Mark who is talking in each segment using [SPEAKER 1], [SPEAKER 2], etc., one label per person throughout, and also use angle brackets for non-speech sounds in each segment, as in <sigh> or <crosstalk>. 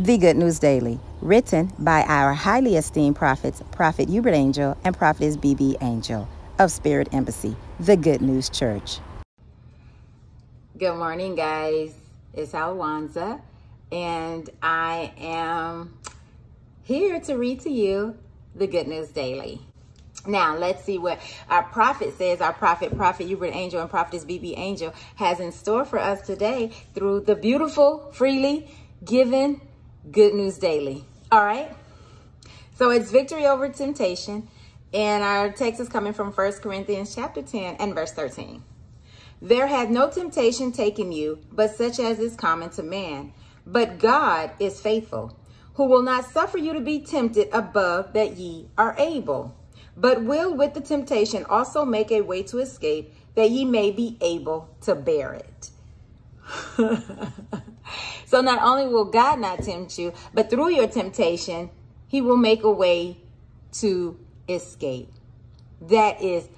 [SPEAKER 1] The Good News Daily, written by our highly esteemed prophets, Prophet Uebert Angel and Prophetess BB Angel of Spirit Embassy, the Good News Church.
[SPEAKER 2] Good morning, guys. It's Alwonza, and I am here to read to you the Good News Daily. Now, let's see what our prophet says. Our prophet, Prophet Uebert Angel and Prophetess BB Angel has in store for us today through the beautiful, freely given Good News Daily. All right. So it's victory over temptation. And our text is coming from 1 Corinthians chapter 10 and verse 13. There hath no temptation taken you, but such as is common to man. But God is faithful, who will not suffer you to be tempted above that ye are able, but will with the temptation also make a way to escape, that ye may be able to bear it. <laughs> So not only will God not tempt you, but through your temptation, he will make a way to escape. That is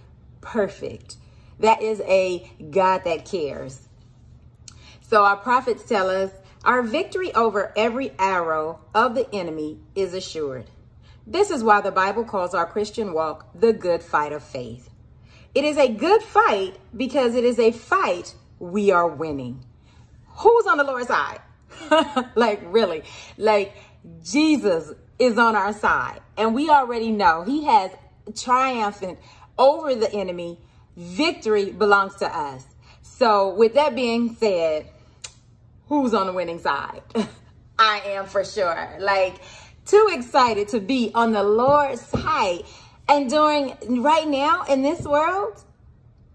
[SPEAKER 2] perfect. That is a God that cares. So our prophets tell us our victory over every arrow of the enemy is assured. This is why the Bible calls our Christian walk the good fight of faith. It is a good fight because it is a fight we are winning. Who's on the Lord's side? <laughs> like really, like Jesus is on our side and we already know he has triumphant over the enemy. Victory belongs to us. So with that being said, who's on the winning side? <laughs> I am for sure. Like too excited to be on the Lord's side. And during right now in this world,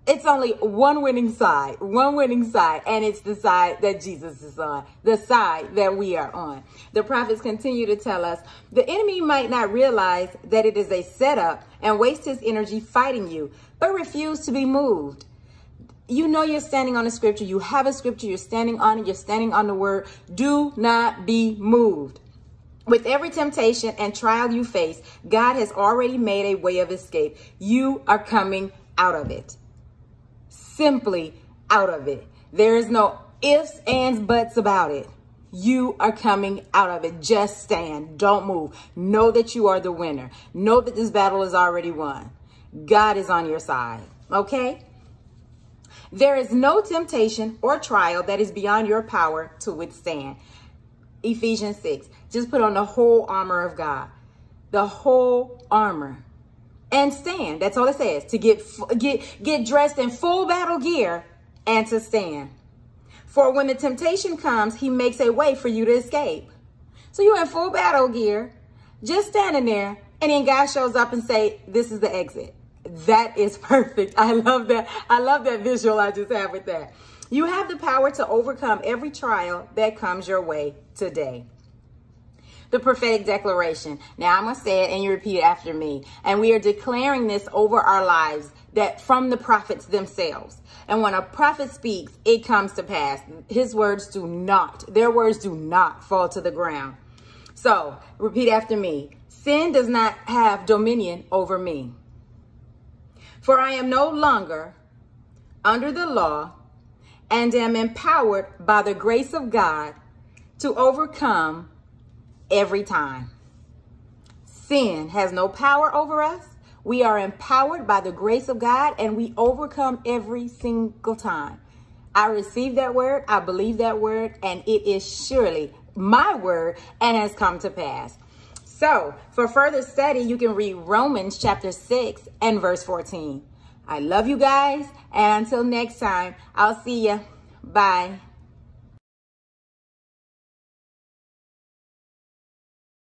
[SPEAKER 2] it's only one winning side, one winning side, and it's the side that Jesus is on, the side that we are on. The prophets continue to tell us the enemy might not realize that it is a setup and waste his energy fighting you, but refuse to be moved. You know you're standing on a scripture, you have a scripture, you're standing on it, you're standing on the word. Do not be moved. With every temptation and trial you face, God has already made a way of escape. You are coming out of it simply out of it. There is no ifs, ands, buts about it. You are coming out of it. Just stand. Don't move. Know that you are the winner. Know that this battle is already won. God is on your side. Okay? There is no temptation or trial that is beyond your power to withstand. Ephesians 6. Just put on the whole armor of God. The whole armor and stand. That's all it says. To get get get dressed in full battle gear and to stand. For when the temptation comes, he makes a way for you to escape. So you're in full battle gear, just standing there, and then God shows up and say, "This is the exit." That is <laughs> perfect. I love that. I love that visual I just have with that. You have the power to overcome every trial that comes your way today the prophetic declaration. Now I'm going to say it and you repeat it after me. And we are declaring this over our lives that from the prophets themselves. And when a prophet speaks, it comes to pass. His words do not, their words do not fall to the ground. So repeat after me. Sin does not have dominion over me. For I am no longer under the law and am empowered by the grace of God to overcome every time. Sin has no power over us. We are empowered by the grace of God and we overcome every single time. I receive that word, I believe that word, and it is surely my word and has come to pass. So, for further study, you can read Romans chapter 6 and verse 14. I love you guys, and until next time, I'll see you. Bye.